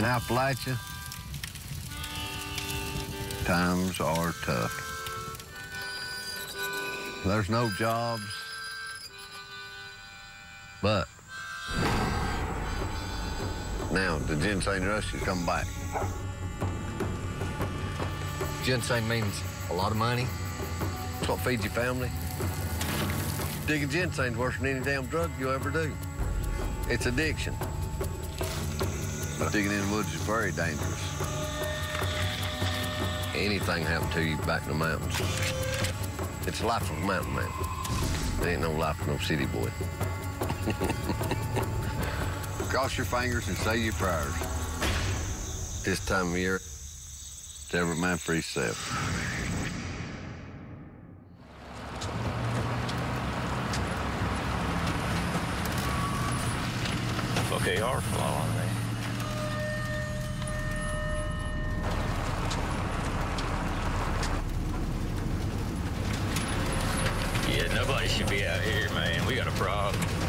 In Appalachia, times are tough. There's no jobs, but now the ginseng rush is coming back. Ginseng means a lot of money. It's what feeds your family. Digging ginseng's worse than any damn drug you'll ever do. It's addiction. Digging in the woods is very dangerous. Anything happen to you back in the mountains. It's life of a mountain man. There ain't no life of no city boy. Cross your fingers and say your prayers. This time of year, it's every man for himself. Okay, be out here, man. We got a problem.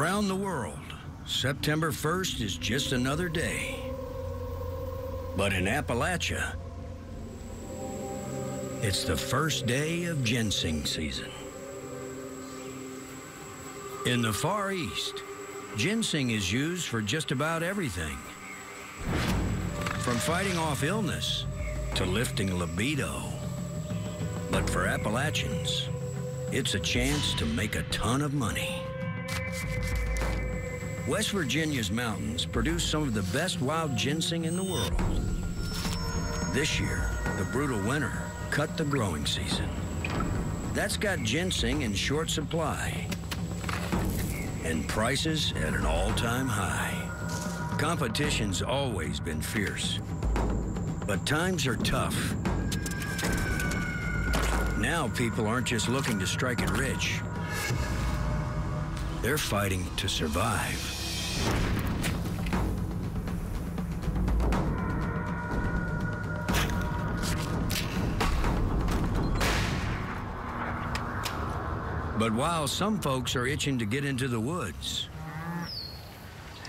Around the world, September 1st is just another day. But in Appalachia, it's the first day of ginseng season. In the Far East, ginseng is used for just about everything. From fighting off illness to lifting libido. But for Appalachians, it's a chance to make a ton of money. West Virginia's mountains produce some of the best wild ginseng in the world. This year, the brutal winter cut the growing season. That's got ginseng in short supply and prices at an all-time high. Competition's always been fierce, but times are tough. Now people aren't just looking to strike it rich. They're fighting to survive. But while some folks are itching to get into the woods,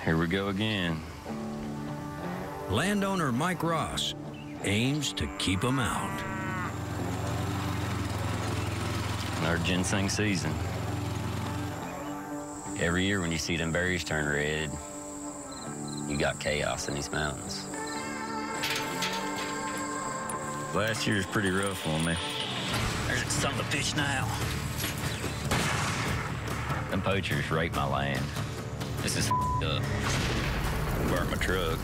Here we go again. landowner Mike Ross aims to keep them out. Our ginseng season. Every year when you see them berries turn red, you got chaos in these mountains. Last year's pretty rough on me. There's some of the pitch now. Them poachers raped my land. This is up. Burnt my truck.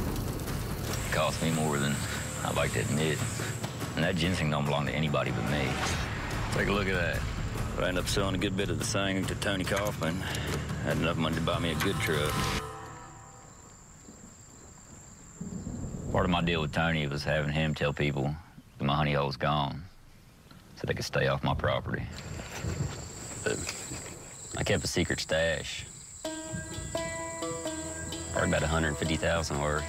Cost me more than I'd like to admit. And that ginseng don't belong to anybody but me. Take a look at that. I ended up selling a good bit of the thing to Tony Coffman. Had enough money to buy me a good truck. Part of my deal with Tony was having him tell people that my honey hole's gone so they could stay off my property. But I kept a secret stash. Probably about 150,000 worth.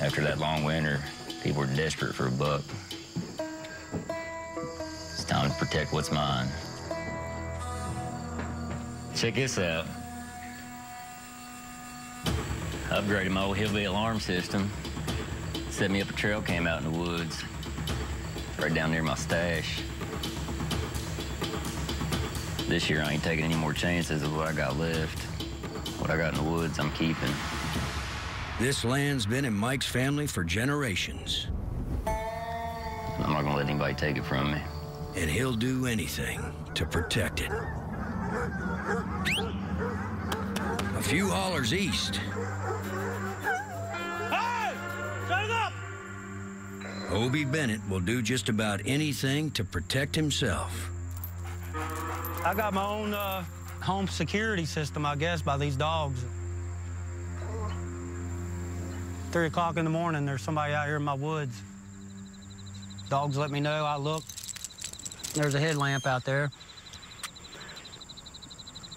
After that long winter, people were desperate for a buck. It's time to protect what's mine. Check this out. Upgraded my old Hillbilly alarm system. Set me up a trail cam out in the woods. Right down near my stash. This year I ain't taking any more chances of what I got left. What I got in the woods, I'm keeping. This land's been in Mike's family for generations. I'm not gonna let anybody take it from me. And he'll do anything to protect it. A few hollers east. Hey! Shut up! Obie Bennett will do just about anything to protect himself. I got my own uh, home security system, I guess, by these dogs. Three o'clock in the morning, there's somebody out here in my woods. Dogs let me know. I look. There's a headlamp out there.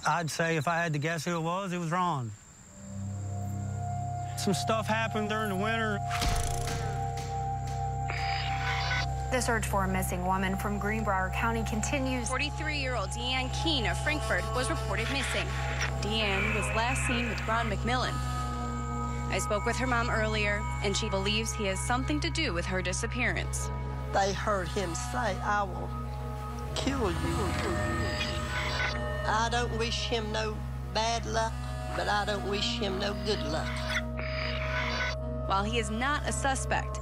I'd say if I had to guess who it was, it was Ron. Some stuff happened during the winter. The search for a missing woman from Greenbrier County continues. 43-year-old Deanne Keene of Frankfort was reported missing. Deanne was last seen with Ron McMillan. I spoke with her mom earlier, and she believes he has something to do with her disappearance. They heard him say, I will kill you. I don't wish him no bad luck, but I don't wish him no good luck. While he is not a suspect,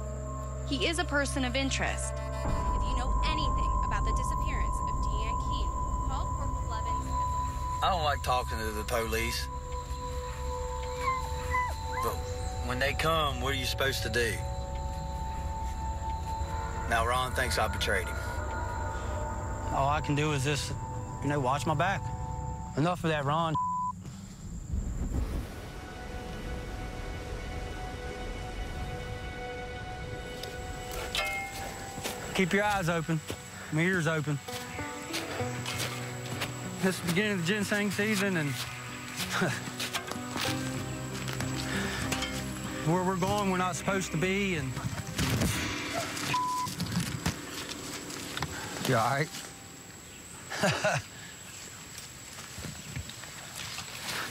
he is a person of interest. If you know anything about the disappearance of Deanne Keene, call Corporal Blevins. I don't like talking to the police. But when they come, what are you supposed to do? Now, Ron thinks I betrayed him. All I can do is just, you know, watch my back. Enough of that, Ron. Keep your eyes open, my ears open. This is the beginning of the ginseng season, and where we're going, we're not supposed to be, and you all right?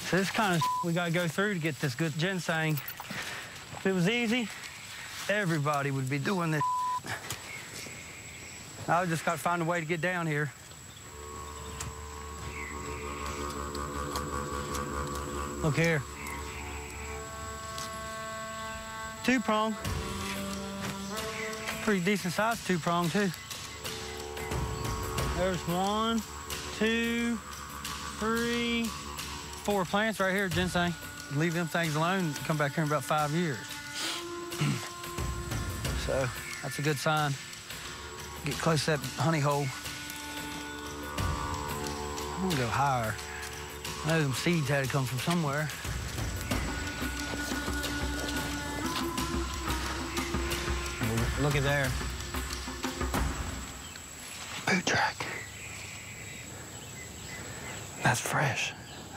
so this kind of we gotta go through to get this good ginseng. If it was easy, everybody would be doing this. I just gotta find a way to get down here. Look here. Two prong. Pretty decent size two prong too. There's one, two, three, four plants right here, ginseng. Leave them things alone, come back here in about five years. so that's a good sign. Get close to that honey hole. I'm gonna go higher. I know them seeds had to come from somewhere. Look at there. Boot track. That's fresh.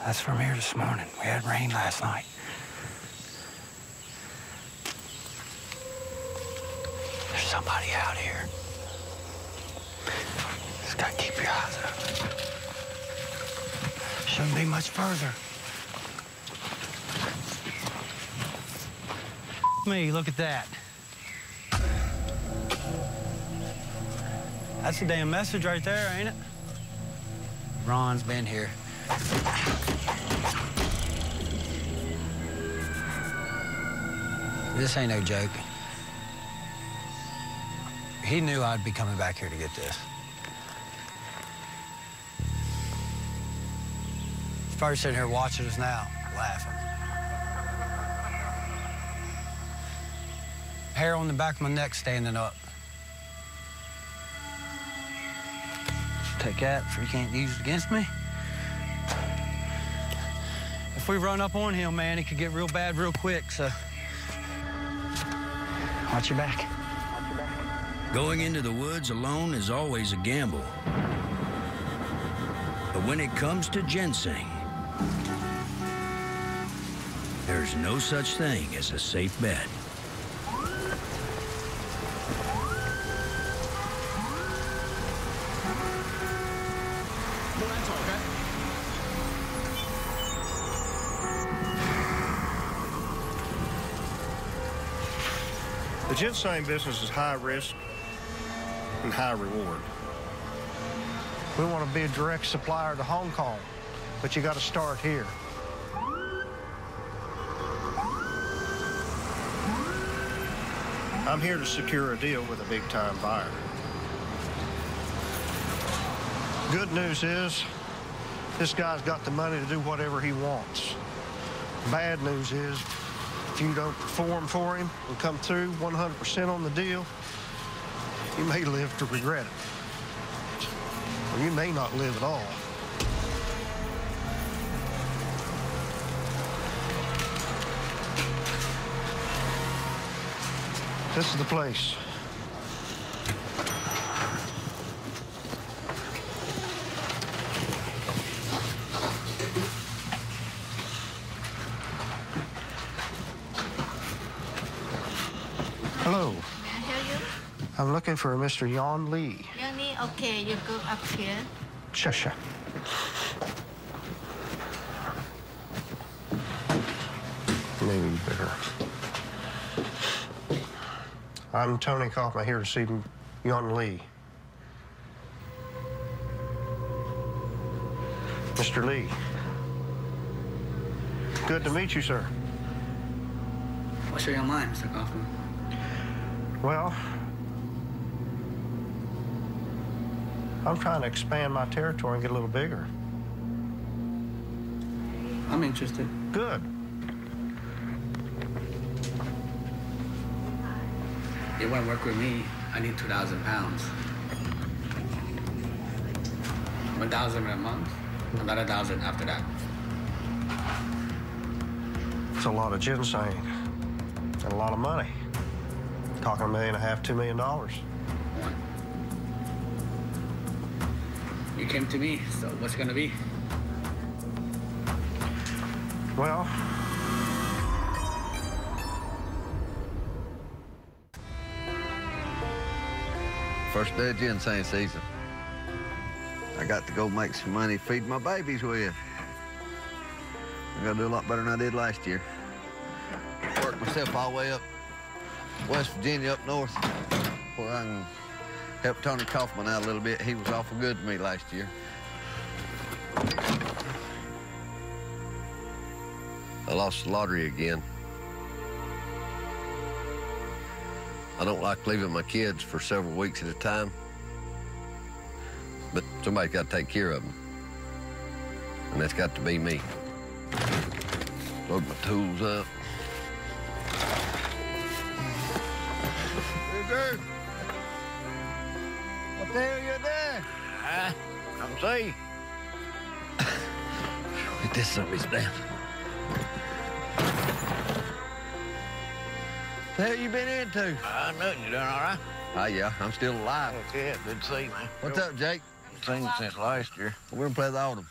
That's from here this morning. We had rain last night. There's somebody out here. Just gotta keep your eyes open. Shouldn't be much further. Me, look at that. That's a damn message right there, ain't it? Ron's been here. This ain't no joke. He knew I'd be coming back here to get this. He's probably sitting here watching us now, laughing. Hair on the back of my neck standing up. Take that, for you can't use it against me. We run up on him, man, it could get real bad real quick, so watch your back. Going into the woods alone is always a gamble. But when it comes to ginseng, there's no such thing as a safe bet. Ginseng business is high risk and high reward. We want to be a direct supplier to Hong Kong, but you got to start here. I'm here to secure a deal with a big-time buyer. Good news is, this guy's got the money to do whatever he wants. Bad news is, if you don't perform for him and come through 100% on the deal, you may live to regret it. Or you may not live at all. This is the place. Hello. May I help you? I'm looking for a Mr. Yon Lee. Yanni, okay, you go up here. Sure, sure. Maybe better. I'm Tony Coffman here to see Yon Lee. Mr. Lee. Good to meet you, sir. What's on your mind, Mr. Coffman? Well, I'm trying to expand my territory and get a little bigger. I'm interested. Good. You want to work with me? I need 2,000 pounds. 1,000 in a month, another 1,000 after that. It's a lot of ginseng and a lot of money. Talking a million and a half, two million dollars. You came to me, so what's it gonna be? Well, First day of ginseng season. I got to go make some money feed my babies with. I gotta do a lot better than I did last year. Worked myself all the way up West Virginia up north where I can help Tony Coffman out a little bit. He was awful good to me last year. I lost the lottery again. I don't like leaving my kids for several weeks at a time. But somebody's got to take care of them. And that's got to be me. Load my tools up. Hey, dude. What the hell you doing? Huh? Come see. Get this son of a bitch down. The hell you been into? Uh, nothing. You doing all right? Ah, yeah, I'm still alive. Yeah, good to see you, man. What's up, Jake? Seen you since last year. We're gonna play the autumn.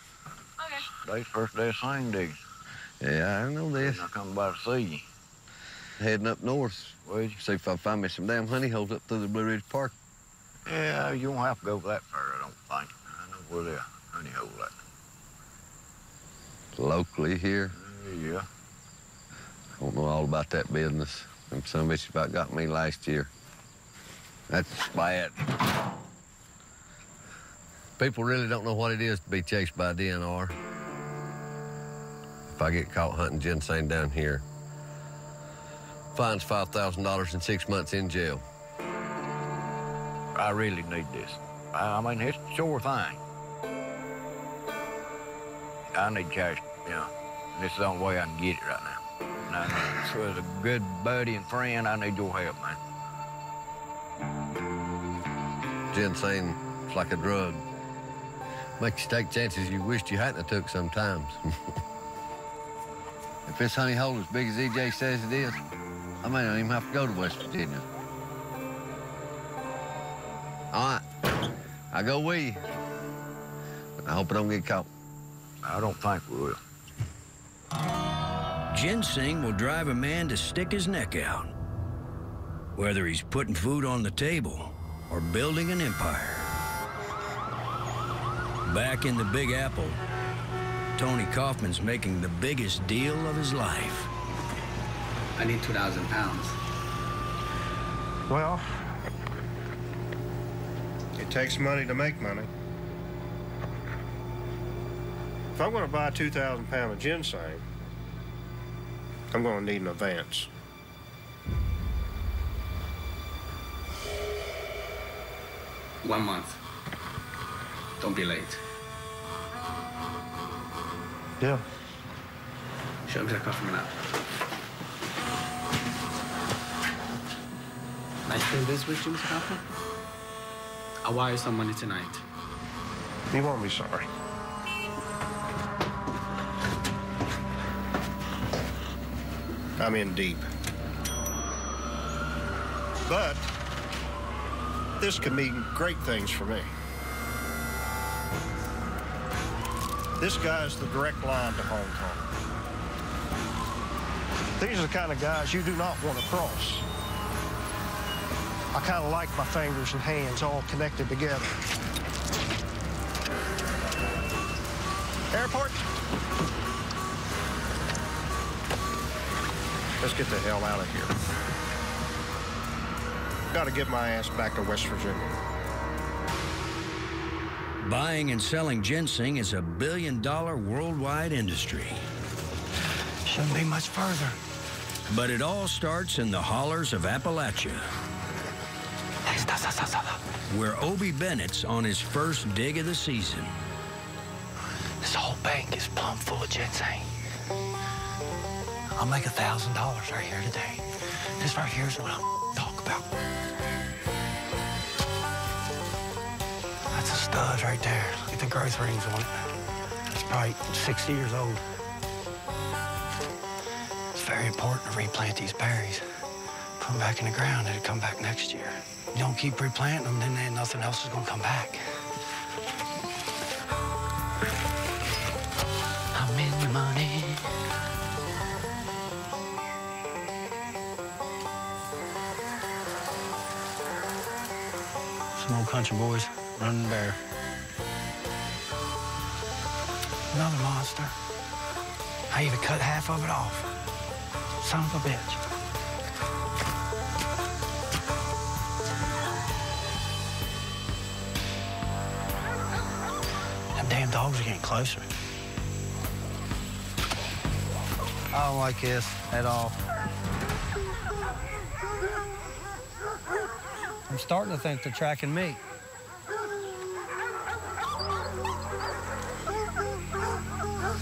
Okay. Today's first day of swing digging. Yeah, I know this. I come by to see you. Heading up north. Would you? See if I find me some damn honey holes up through the Blue Ridge Park. Yeah, you won't have to go that far, I don't think. I know where the honey hole at. Locally here. Mm, yeah. I don't know all about that business. Them some bitches about got me last year. That's bad. People really don't know what it is to be chased by DNR. If I get caught hunting ginseng down here, fines $5,000 and six months in jail. I really need this. I mean, it's a sure thing. I need cash, you know. This is the only way I can get it right now. And I so as a good buddy and friend, I need your help, man. Ginseng is like a drug. Makes you take chances you wished you hadn't took sometimes. if this honey hole as big as EJ says it is, I may not even have to go to West Virginia. All right, I go with you. But I hope I don't get caught. I don't think we will. Ginseng will drive a man to stick his neck out. Whether he's putting food on the table or building an empire. Back in the Big Apple, Tony Coffman's making the biggest deal of his life. I need 2,000 pounds. Well, it takes money to make money. If I'm going to buy 2,000 pound of ginseng, I'm going to need an advance. One month. Don't be late. Yeah. Show me the from now. Nice to visit with Mister. I'll wire some money tonight. You won't be sorry. I'm in deep. But this could mean great things for me. This guy's the direct line to Hong Kong. These are the kind of guys you do not want to cross. I kind of like my fingers and hands all connected together. Airport? Let's get the hell out of here. Got to get my ass back to West Virginia. Buying and selling ginseng is a billion dollar worldwide industry. Shouldn't be much further. But it all starts in the hollers of Appalachia, where Obie Bennett's on his first dig of the season. This whole bank is plumb full of ginseng. Eh? I'll make a thousand dollars right here today. This right here is what I'm talk about. That's a stud right there. Look at the growth rings on it. It's probably 60 years old. It's very important to replant these berries. Them back in the ground, it'll come back next year. You don't keep replanting them, then there- nothing else is gonna come back. I'm in your money. Some old country boys running the bear. Another monster. I even cut half of it off. Son of a bitch. Closer. I don't like this at all. I'm starting to think they're tracking me.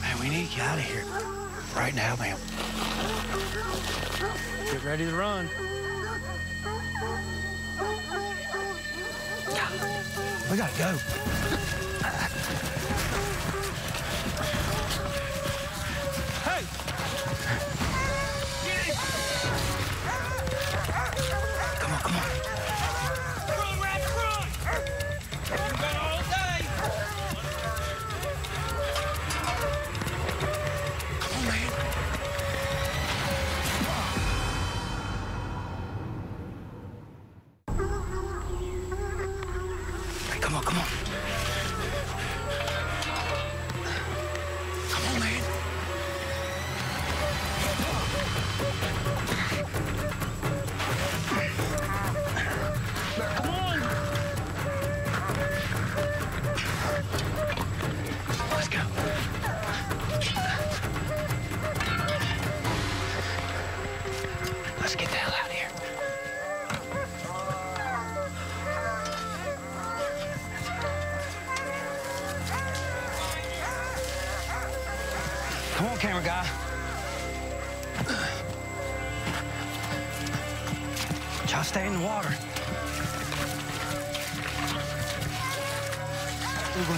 Man, we need to get out of here. Right now, man. Get ready to run. We gotta go.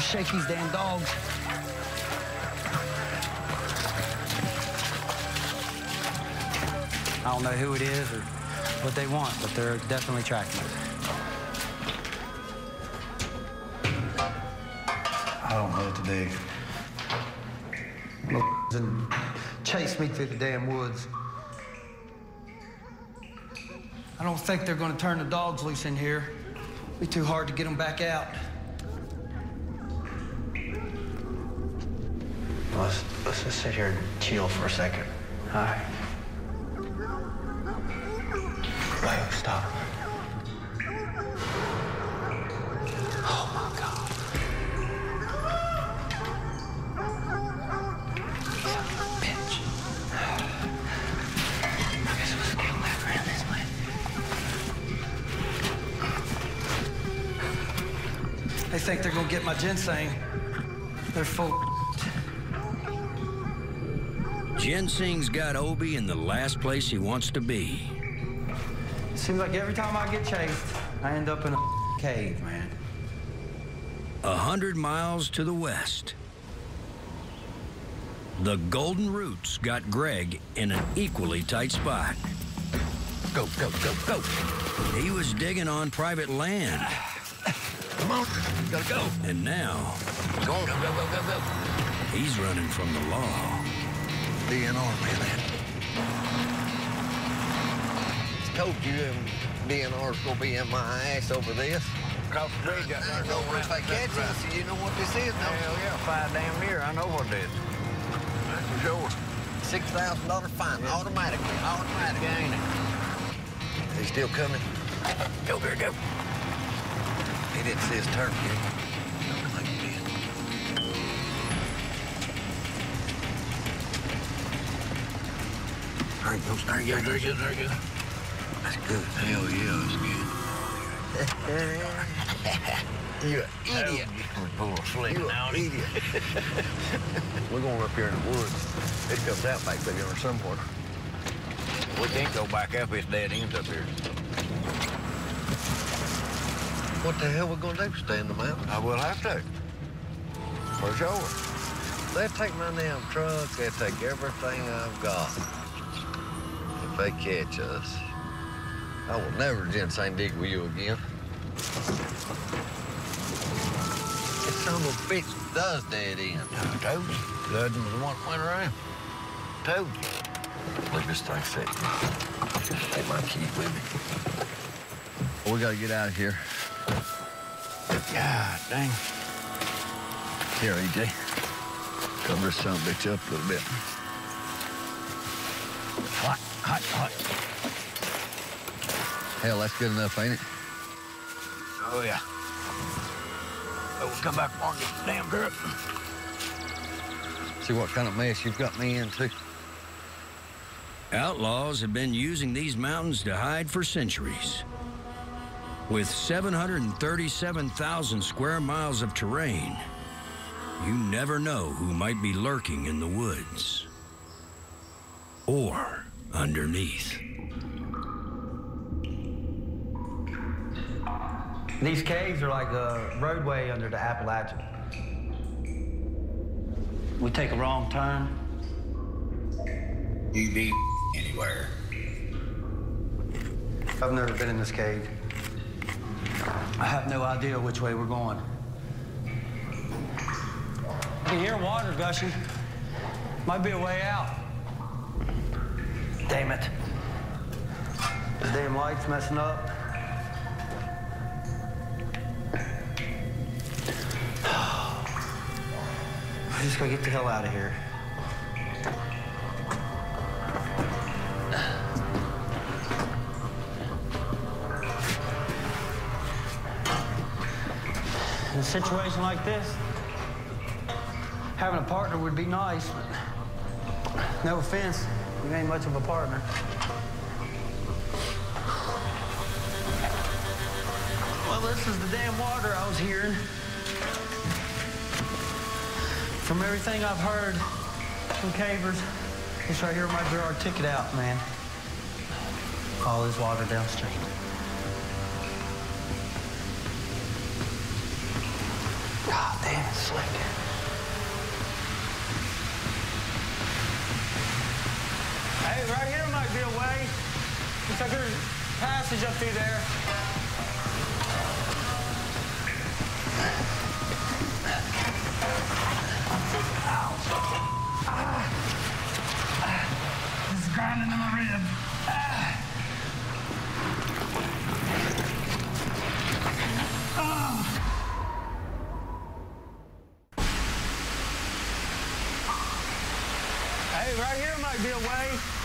Shake these damn dogs. I don't know who it is or what they want, but they're definitely tracking us. I don't know what to do. And chase me through the damn woods. I don't think they're gonna turn the dogs loose in here. Be too hard to get them back out. Let's, let's just sit here and chill for a second. All right. Wait, stop. Oh my God. A bitch. I around this way. think they're gonna get my ginseng. They're full. Ginseng's got Obie in the last place he wants to be. Seems like every time I get chased, I end up in a cave, man. A hundred miles to the west. The Golden Roots got Greg in an equally tight spot. Go, go, go, go. He was digging on private land. Come on, gotta go. And now, go, go, go, go, go. he's running from the law. DNR, man. Told you um, DNR's gonna be in my ass over this. Across the bridge out there. No, if they catch us, you know what this is, no? Hell yeah, five damn year. I know what it is. That's for sure. Six thousand dollar fine, automatically, automatically. Ain't it? He's still coming. Go, Bear, go. He didn't see his turn yet. There he goes. There he goes. There he goes. There he goes. That's good. Hell yeah, that's good. you an idiot. Pull a slick You now. idiot. We're going up here in the woods. It comes out back there or somewhere. We can't go back up. It's dead ends up here. What the hell we gonna do? Stay in the mountains? I will have to. For sure. They'll take my damn truck. They'll take everything I've got. They catch us, I will never ginseng dig with you again. This son of a bitch does dead end. I told you. Ludden was the one went around. Told you. Leave this thing sit. Take my key with me. We gotta get out of here. God dang. Here, EJ. Cover this son of a bitch up a little bit. Hot, hot, hot. Hell, that's good enough, ain't it? Oh, yeah. Oh, we'll come back on this damn truck. See what kind of mess you've got me into. Outlaws have been using these mountains to hide for centuries. With 737,000 square miles of terrain, you never know who might be lurking in the woods or underneath. These caves are like a roadway under the Appalachian. We take a wrong turn. You be anywhere. I've never been in this cave. I have no idea which way we're going. I can hear water gushing. Might be a way out. Damn it. The damn light's messing up. I just gotta get the hell out of here. In a situation like this, having a partner would be nice, but no offense, you ain't much of a partner. Well, this is the damn water I was hearing. From everything I've heard from cavers, this right here might be our ticket out, man. All this water downstream. God damn, it's slick. Right here might be a way. Looks like there's a passage up through there. Ow! This is grinding in my rib. Ah. Ah. Hey, right here might be a way.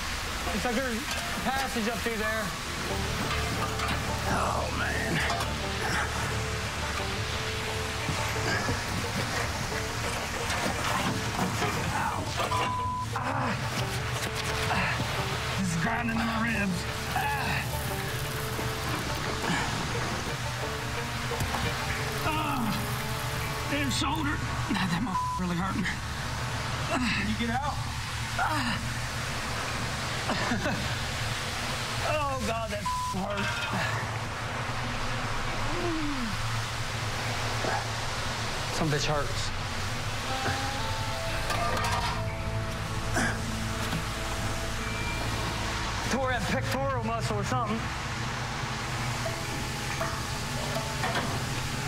Looks like there's passage up through there. Oh, man. This is grinding in my ribs. Ah. Ah. shoulder. That, that motherfucker really hurting. Can you get out? Oh, God, that hurt. Some bitch hurts. Tore that pectoral muscle or something.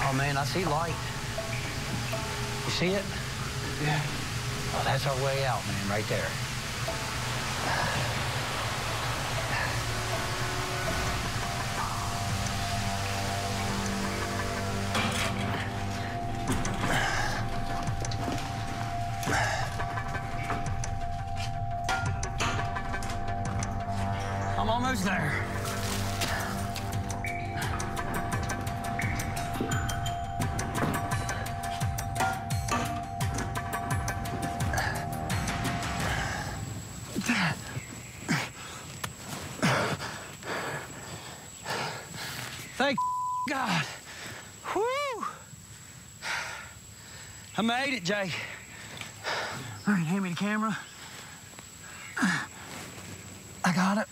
Oh man, I see light. You see it? Yeah. Oh, that's our way out, man, right there. I'm almost there. Thank God. Whew. I made it, Jay. All right, hand me the camera. I got it.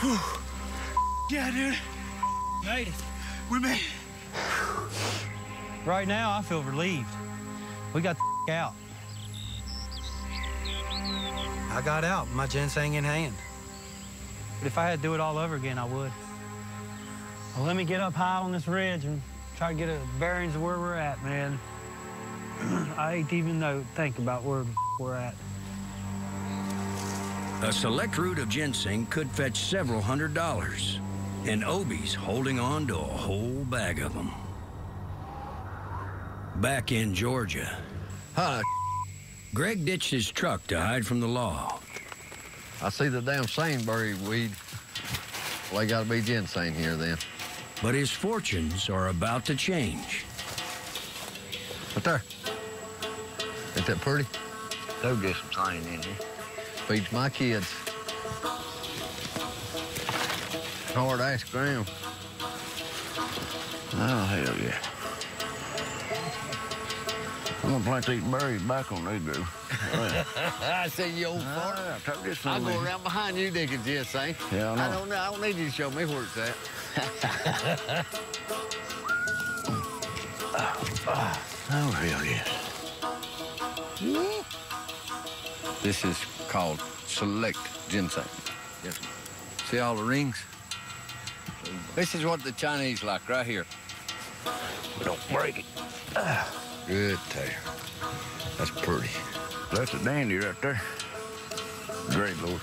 Whew. Yeah, dude. Made it. We made it. Right now, I feel relieved. We got the out. I got out, my ginseng in hand. But if I had to do it all over again, I would. Well, let me get up high on this ridge and try to get a bearings of where we're at, man. I hate to even know, think about where we're at. A select root of ginseng could fetch several hundred dollars, and Obie's holding on to a whole bag of them. Back in Georgia. Huh? Greg ditched his truck to hide from the law. I see the damn saneberry weed. Well, they gotta be ginseng here then. But his fortunes are about to change. Right there. Ain't that pretty? They'll get some sign in here. Feeds my kids. Hard ass ground. Oh, hell yeah. I'm gonna plant these berries back on they grew. I see you old fart. Ah, I told you I'll something. go around behind you digging ginseng. Yeah, I know. I don't know. I don't need you to show me where it's at. Oh, hell yes. This is called select ginseng. Yes. See all the rings? This is what the Chinese like right here. We don't break it. Good tear. That's pretty. That's a dandy right there. Great Lord.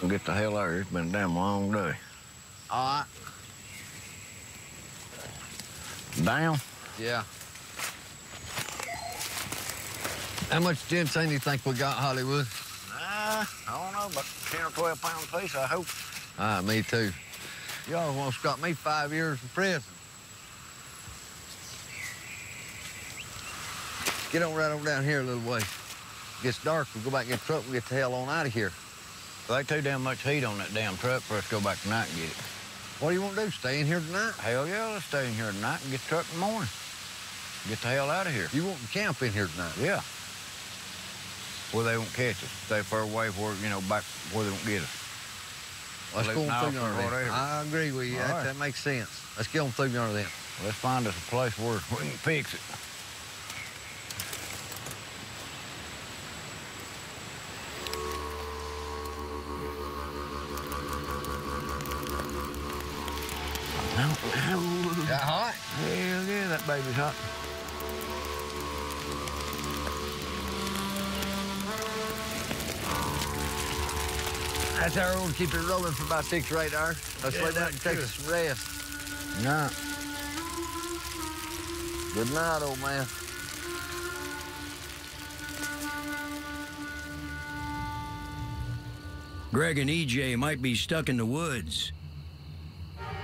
We'll get the hell out of here. It's been a damn long day. All right. Down? Yeah. How much ginseng do you think we got, Hollywood? Nah, I don't know, but 10 or 12 pounds a piece, I hope. Ah, me too. Y'all almost got me five years in prison. Get on right over down here a little way. Gets dark, we'll go back and get the truck and get the hell on out of here. There ain't too damn much heat on that damn truck for us to go back tonight and get it. What do you want to do, stay in here tonight? Hell yeah, let's stay in here tonight and get the truck in the morning. Get the hell out of here. You want to camp in here tonight? Yeah. Where they won't catch us. Stay far away where, you know, back where they won't get us. Let's go on through yonder then. I agree with you. That, right. that makes sense. Let's get on through yonder then. Let's find us a place where we can fix it. That hot? Hell yeah, that baby's hot. That's our own. Keep it rolling for about six or eight hours. Let's Yeah, lay down and take good. us some rest. Nah. Good night, old man. Greg and EJ might be stuck in the woods,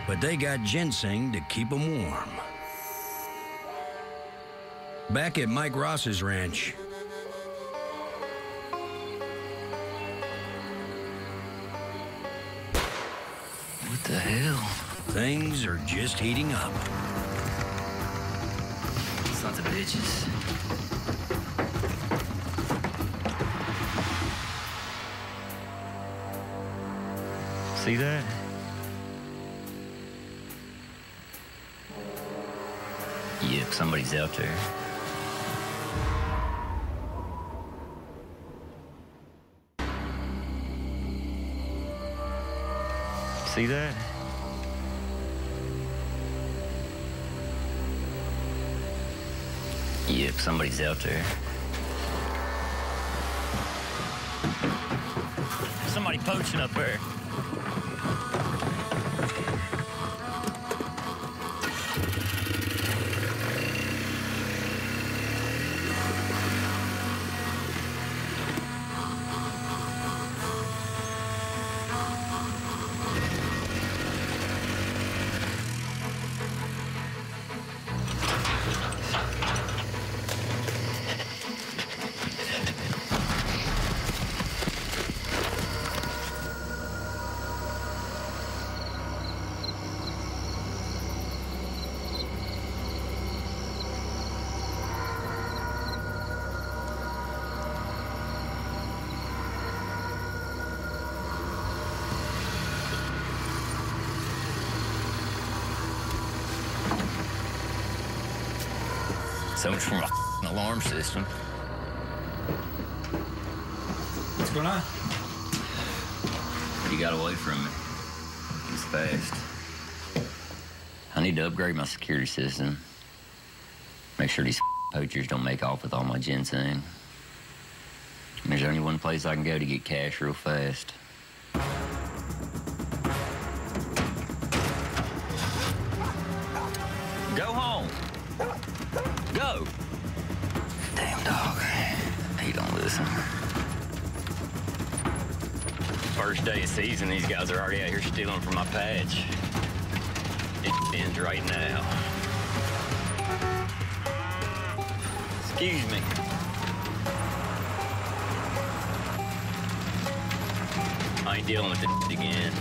but they got ginseng to keep them warm. Back at Mike Ross's ranch, What the hell? things are just heating up. Sons of bitches. See that? Yep, somebody's out there. See that? Yep, somebody's out there. Somebody poaching up there. So much for my alarm system. What's going on? You got away from me. He's fast. I need to upgrade my security system. Make sure these poachers don't make off with all my ginseng. And there's only one place I can go to get cash real fast. Season, these guys are already out here stealing from my patch. It ends right now. Excuse me. I ain't dealing with this again.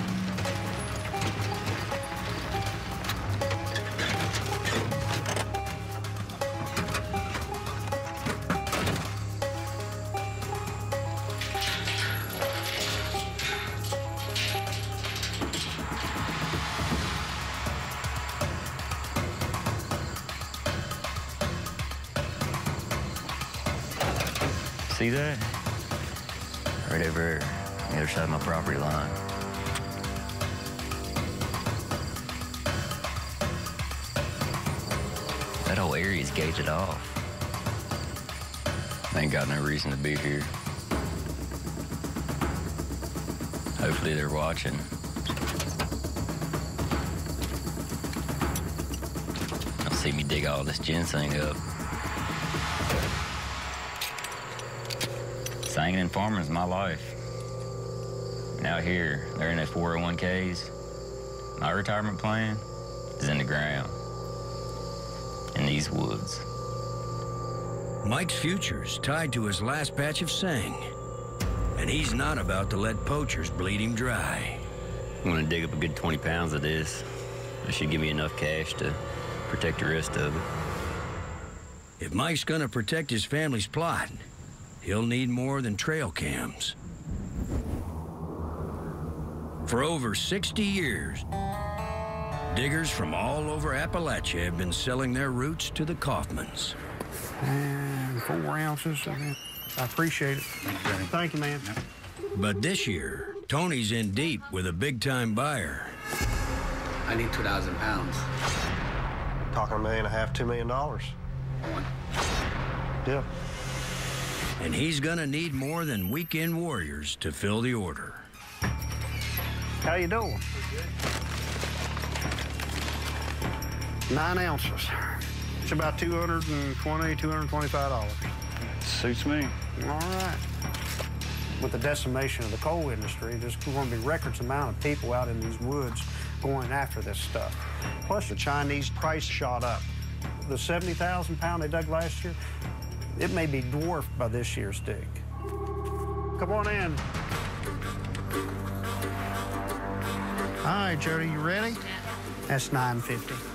Reason to be here. Hopefully they're watching. They'll see me dig all this ginseng up. Singing and farming is my life. Out here, they're in their 401ks. My retirement plan is in the ground. In these woods. Mike's future's tied to his last patch of sang. And he's not about to let poachers bleed him dry. I'm gonna dig up a good 20 pounds of this. That should give me enough cash to protect the rest of it. If Mike's gonna protect his family's plot, he'll need more than trail cams. For over 60 years, diggers from all over Appalachia have been selling their roots to the Coffmans. And four ounces. I appreciate it. Thank you, man. But this year, Tony's in deep with a big time buyer. I need 2,000 pounds. Talking a million and a half, two million dollars. One. Yeah. And he's gonna need more than weekend warriors to fill the order. How you doing? Nine ounces. It's about 220 $225. Suits me. All right. With the decimation of the coal industry, there's going to be records amount of people out in these woods going after this stuff. Plus, the Chinese price shot up. The 70,000 pound they dug last year, it may be dwarfed by this year's dig. Come on in. All right, Jody, you ready? That's 950.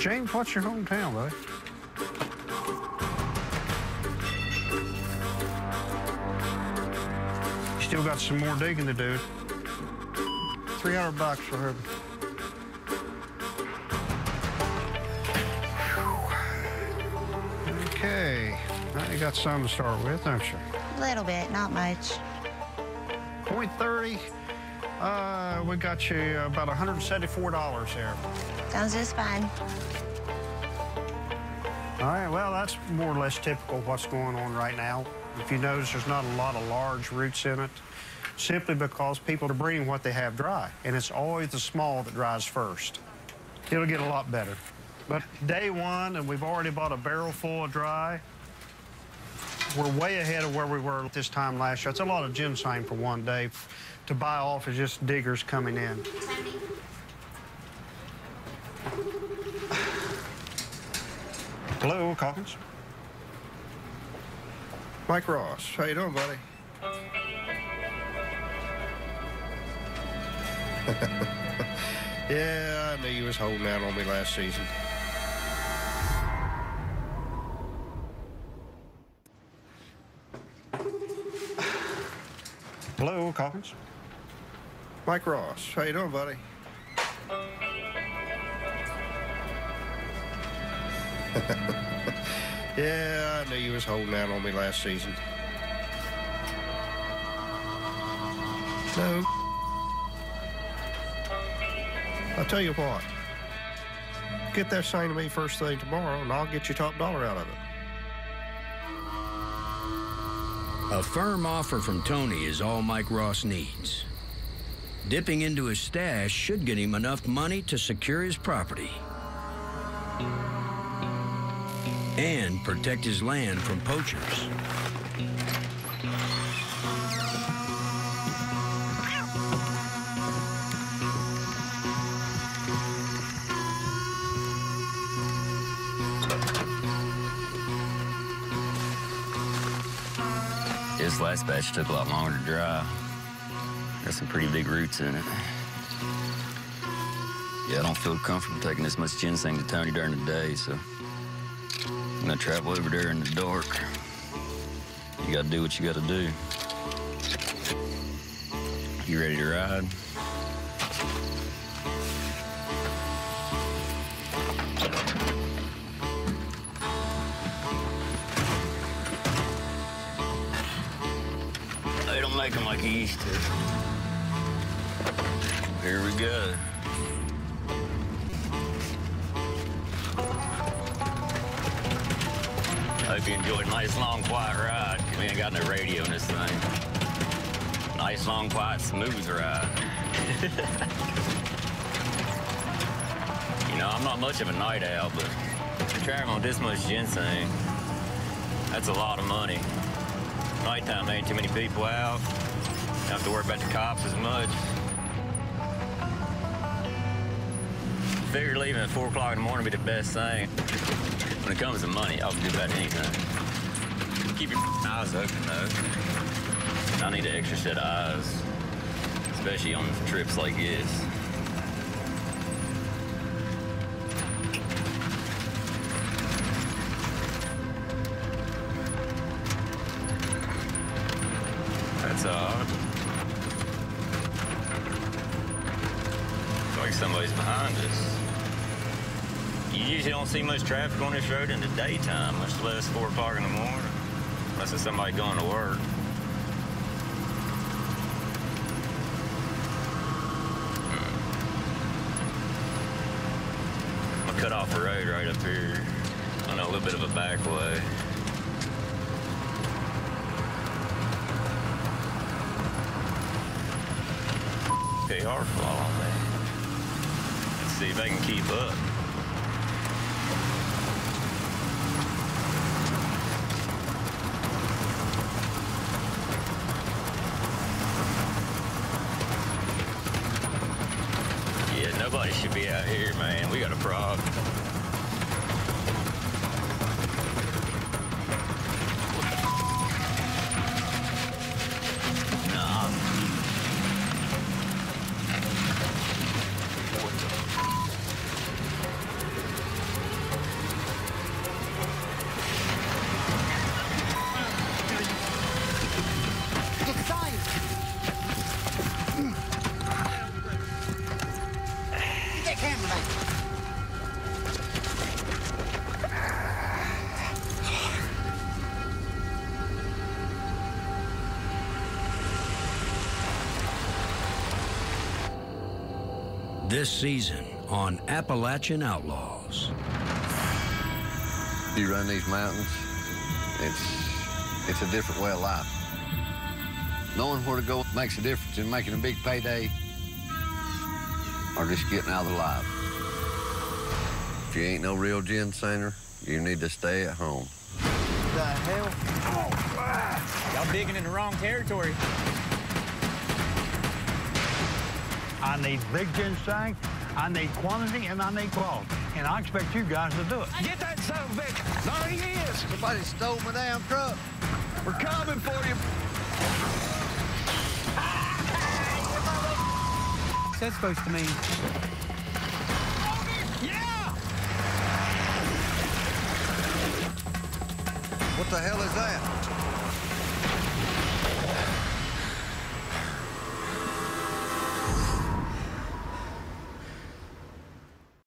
James, what's your hometown, buddy? You still got some more digging to do. 300 bucks for her. Okay. Now you got some to start with, don't you? A little bit, not much. Point 30. Uh, we got you about $174 here. Sounds just fine. All right, well, that's more or less typical what's going on right now. If you notice, there's not a lot of large roots in it, simply because people are breeding what they have dry, and it's always the small that dries first. It'll get a lot better. But day one, and we've already bought a barrel full of dry. We're way ahead of where we were this time last year. It's a lot of ginseng for one day. To buy off is just diggers coming in. Hello, Calkins. Mike Ross. How you doing, buddy? yeah, I knew you was holding out on me last season. Hello, Calkins. Mike Ross. How you doing, buddy? yeah, I knew you was holding out on me last season. No. I'll tell you what. Get that sign to me first thing tomorrow, and I'll get you top dollar out of it. A firm offer from Tony is all Mike Ross needs. Dipping into his stash should get him enough money to secure his property and protect his land from poachers. This last batch took a lot longer to dry. Got some pretty big roots in it. Yeah, I don't feel comfortable taking this much ginseng to Tony during the day, so I'm gonna travel over there in the dark. You gotta do what you gotta do. You ready to ride? They don't make them like he used to. Here we go. Hope you enjoyed a nice, long, quiet ride. We ain't got no radio in this thing. Nice, long, quiet, smooth ride. you know, I'm not much of a night owl, but traveling with this much ginseng, that's a lot of money. Nighttime ain't too many people out. Don't have to worry about the cops as much. Figure leaving at 4 o'clock in the morning would be the best thing. When it comes to money, I'll do about anything. Keep your eyes open, though. I need extra set eyes, especially on trips like this. That's odd. Looks like somebody's behind us. You usually don't see much traffic on this road in the daytime, much less 4 o'clock in the morning, unless it's somebody going to work. Hmm. I'm cut off the road right up here on a little bit of a back way. Hard fall on me. Let's see if I can keep up. This season on Appalachian Outlaws. You run these mountains, it's it's a different way of life. Knowing where to go makes a difference in making a big payday or just getting out of the life. If you ain't no real gin ginsenger, you need to stay at home. The hell? Oh, Y'all digging in the wrong territory. Need big ginseng, I need quantity, and I need quality. And I expect you guys to do it. Get that son of a bitch! There he is! Somebody stole my damn truck. We're coming for you! What's that supposed to mean? Yeah! What the hell is that?